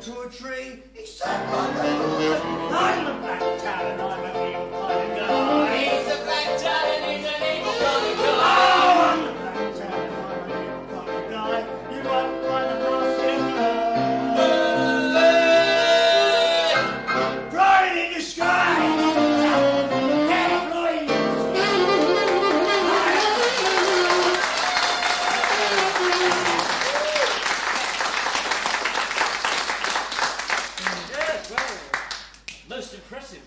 to a tree. He said, Mother, most impressive.